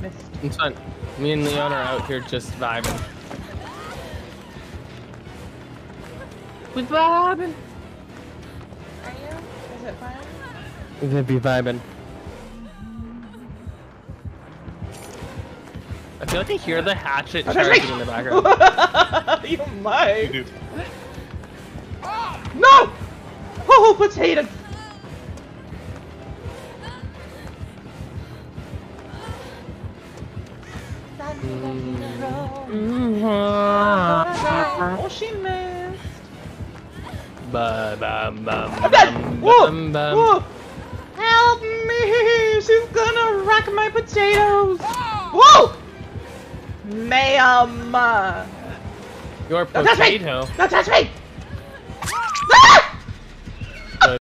Missed. It's fine. Me and Leon are out here just vibing. We vibing. Are you? Is it fine? We're gonna be vibing. I feel like I hear the hatchet charging in the background. you might. You do. No! Oh, potato! Mm-hmm. Oh, she missed. Ba bam bam I'm dead! bam Whoa! Whoa! Help me! She's gonna wreck my potatoes! Whoa! Ma'am! Uh, Your Don't touch me! potato. Don't touch me!